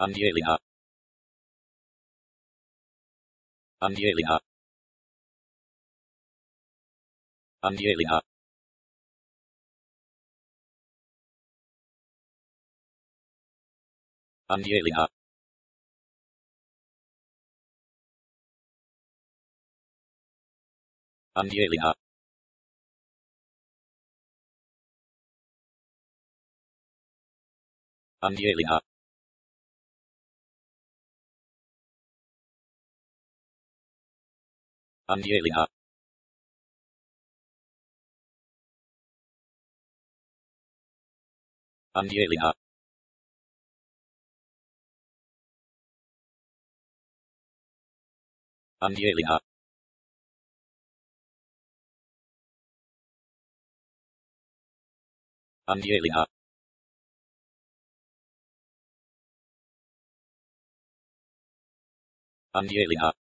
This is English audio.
Angelina. Angelina. Angelina. Angelina. Angelina. Angelina. Angelina. Angelina. Angelina. Angelina. Angelina.